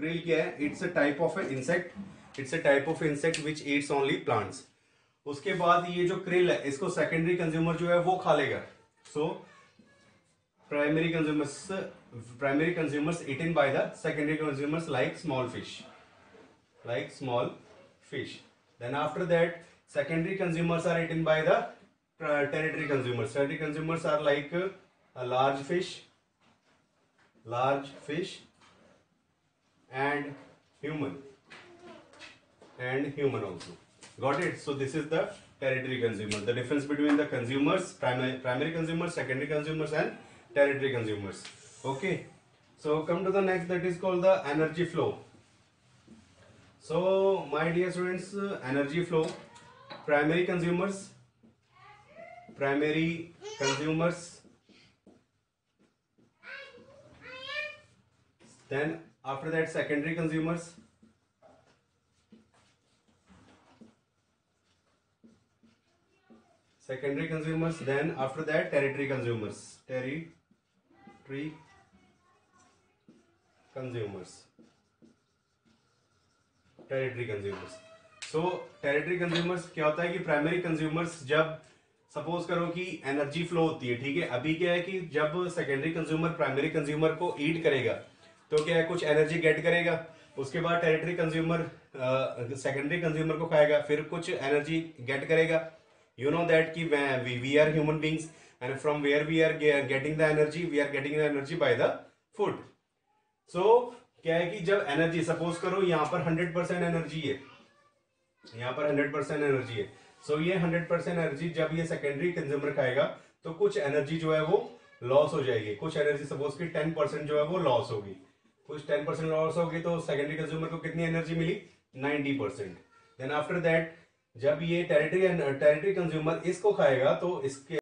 Krill क्या है it's a type of a insect it's a type of insect which eats only plants उसके बाद ये जो क्रिल है इसको सेकेंडरी कंज्यूमर जो है वो खा लेगा। So primary consumers primary consumers eaten by the secondary consumers like small fish like small after that secondary consumers are eaten by the tertiary consumers. Tertiary consumers are like uh, a large fish. Large fish. And human. And human also. Got it? So this is the territory consumer the difference between the consumers primary primary consumers secondary consumers and territory consumers. Okay. So come to the next. That is called the energy flow. So my dear students energy flow. Primary consumers primary consumers then after that secondary consumers secondary consumers then after that territory consumers territory consumers territory consumers so territory consumers क्या होता है कि primary consumers जब suppose करो कि energy flow होती है ठीक है अभी क्या है कि जब सेकेंडरी कंज्यूमर प्राइमरी कंज्यूमर को ईट करेगा तो क्या है, कुछ एनर्जी गेट करेगा, उसके बाद टेरिटरी कंज्यूमर सेकेंडरी कंज्यूमर को खाएगा, फिर कुछ एनर्जी गेट करेगा। यू नो दैट कि we are human beings and from where we are getting the energy we are getting the energy by the food so क्या है कि जब एनर्जी सपोज़ करो यहाँ पर हंड्रेड परसेंट एनर्जी है। यहाँ पर हंड्रेड परसेंट एनर्जी है। सो so, ये हंड्रेड परसेंट एनर्जी जब ये सेकेंडरी कंज्यूमर खाएगा तो कुछ एनर्जी जो है वो लॉस हो जाएगी। कुछ एनर्जी सपोज़ की टेन परसेंट जो है वो लॉस होगी। कुछ टेन परसेंट लॉस होगी तो सेकेंडरी कंज्यूमर को कितनी energy milli? Ninety percent then after that जब ये टेरिटरी टेरिटरी कंज्यूमर इसको खाएगा तो इसके